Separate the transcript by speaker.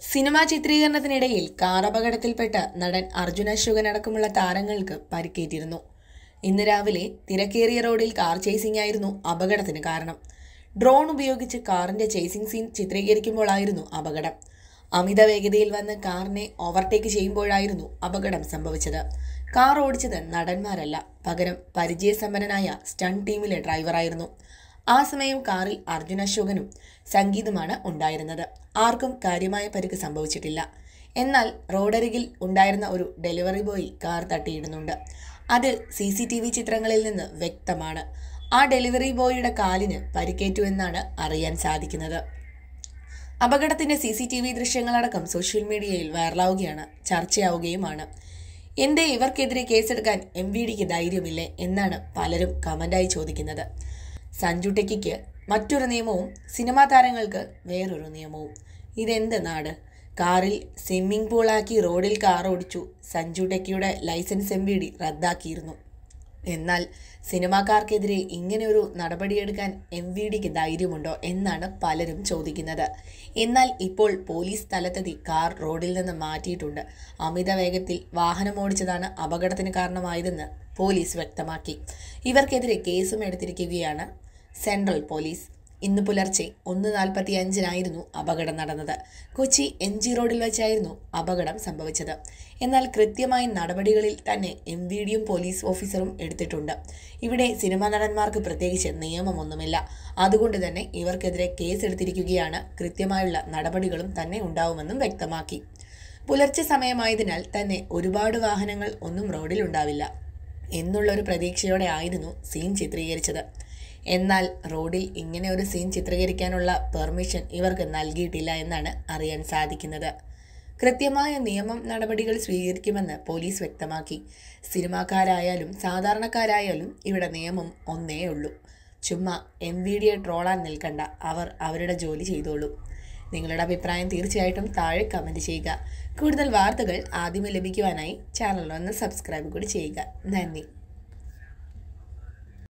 Speaker 1: Cinema ചിത്രീകരണത്തിനിടയിൽ car അപകടത്തിൽപ്പെട്ട നടൻ അർജുൻ അശോകൻ അടക്കമുള്ള താരങ്ങൾക്ക് പരിക്കേറ്റിരുന്നു. ഇന്ന് രാവിലെ തിരക്കേറിയ റോഡിൽ കാർ ചേസിംഗ് ആയിരുന്നു അപകടത്തിന് കാരണം. ഡ്രോൺ ഉപയോഗിച്ച് കാറിന്റെ ചേസിംഗ് സീൻ ചിത്രീകരിക്കുമ്പോഴായിരുന്നു അപകടം. അമിത വേഗതയിൽ വന്ന് കാറിനെ ഓവർടേക്ക് ചെയ്യുമ്പോഴായിരുന്നു അപകടം സംഭവിച്ചത്. കാർ ഓടിച്ചത് നടന്മാരല്ല. പകരം പരിചയസമ്പന്നനായ സ്റ്റണ്ട് ടീമിലെ ഡ്രൈവറായിരുന്നു. ആ സമയം കാറിൽ അർജുൻ അശോകനും സംഗീതമാണ് ഉണ്ടായിരുന്നത്. ആർക്കും കാര്യമായ പരിക്ക് സംഭവിച്ചിട്ടില്ല. എന്നാൽ റോഡരികിൽ ഉണ്ടായിരുന്ന ഒരു ഡെലിവറി ബോയ് കാർ തട്ടിയിടുന്നുണ്ട്. അത് സി സി ടി വി ചിത്രങ്ങളിൽ നിന്ന് വ്യക്തമാണ്. ആ ഡെലിവറി ബോയിയുടെ കാലിന് പരിക്കേറ്റു എന്നാണ് അറിയാൻ സാധിക്കുന്നത്. അപകടത്തിന്റെ സി സി ടി വി ദൃശ്യങ്ങളടക്കം സോഷ്യൽ മീഡിയയിൽ വൈറലാവുകയാണ് ചർച്ചയാവുകയുമാണ്. എന്തേ ഇവർക്കെതിരെ കേസെടുക്കാൻ എം വി ഡിക്ക് ധൈര്യമില്ലേ എന്നാണ് പലരും കമന്റായി ചോദിക്കുന്നത്. സഞ്ജു ടെക്കിക്ക് മറ്റൊരു നിയമവും സിനിമാ താരങ്ങൾക്ക് വേറൊരു നിയമവും. ഇതെന്ത് നാട്? കാറിൽ സ്വിമ്മിംഗ് പൂളാക്കി റോഡിൽ കാർ ഓടിച്ചു സഞ്ജു ടെക്കിയുടെ ലൈസൻസ് എം റദ്ദാക്കിയിരുന്നു. എന്നാൽ സിനിമാക്കാർക്കെതിരെ ഇങ്ങനെയൊരു നടപടിയെടുക്കാൻ എം വി ഡിക്ക് ധൈര്യമുണ്ടോ എന്നാണ് പലരും ചോദിക്കുന്നത്. എന്നാൽ ഇപ്പോൾ പോലീസ് സ്ഥലത്തെത്തി കാർ റോഡിൽ നിന്ന് മാറ്റിയിട്ടുണ്ട്. അമിത വേഗത്തിൽ വാഹനം ഓടിച്ചതാണ് അപകടത്തിന് കാരണമായതെന്ന് പോലീസ് വ്യക്തമാക്കി. ഇവർക്കെതിരെ കേസും എടുത്തിരിക്കുകയാണ് സെൻട്രൽ പോലീസ്. ഇന്ന് പുലർച്ചെ ഒന്ന് നാൽപ്പത്തി അഞ്ചിനായിരുന്നു അപകടം നടന്നത്. കൊച്ചി എം ജി റോഡിൽ വെച്ചായിരുന്നു അപകടം സംഭവിച്ചത്. എന്നാൽ കൃത്യമായ നടപടികളിൽ തന്നെ എം വി ഡിയും പോലീസ് ഓഫീസറും എടുത്തിട്ടുണ്ട്. ഇവിടെ സിനിമാ നടന്മാർക്ക് പ്രത്യേകിച്ച് നിയമമൊന്നുമില്ല. അതുകൊണ്ട് തന്നെ ഇവർക്കെതിരെ കേസെടുത്തിരിക്കുകയാണ്. കൃത്യമായുള്ള നടപടികളും തന്നെ ഉണ്ടാവുമെന്നും വ്യക്തമാക്കി. പുലർച്ചെ സമയമായതിനാൽ തന്നെ ഒരുപാട് വാഹനങ്ങൾ ഒന്നും റോഡിൽ ഉണ്ടാവില്ല. എന്നുള്ളൊരു പ്രതീക്ഷയോടെ ആയിരുന്നു സീൻ ചിത്രീകരിച്ചത്. എന്നാൽ റോഡിൽ ഇങ്ങനെ ഒരു സീൻ ചിത്രീകരിക്കാനുള്ള പെർമിഷൻ ഇവർക്ക് നൽകിയിട്ടില്ല എന്നാണ് അറിയാൻ സാധിക്കുന്നത്. കൃത്യമായ നിയമം നടപടികൾ സ്വീകരിക്കുമെന്ന് പോലീസ് വ്യക്തമാക്കി. സിനിമാക്കാരായാലും സാധാരണക്കാരായാലും ഇവിടെ നിയമം ഒന്നേ ഉള്ളൂ. ചുമ്മാ എം വി ഡിയെ ട്രോളാൻ നിൽക്കണ്ട. അവർ അവരുടെ ജോലി ചെയ്തോളൂ. നിങ്ങളുടെ അഭിപ്രായം തീർച്ചയായിട്ടും താഴെ കമന്റ് ചെയ്യുക. കൂടുതൽ വാർത്തകൾ ആദ്യമേ ലഭിക്കുവാനായി ചാനൽ ഒന്ന് സബ്സ്ക്രൈബ് കൂടി ചെയ്യുക. നന്ദി.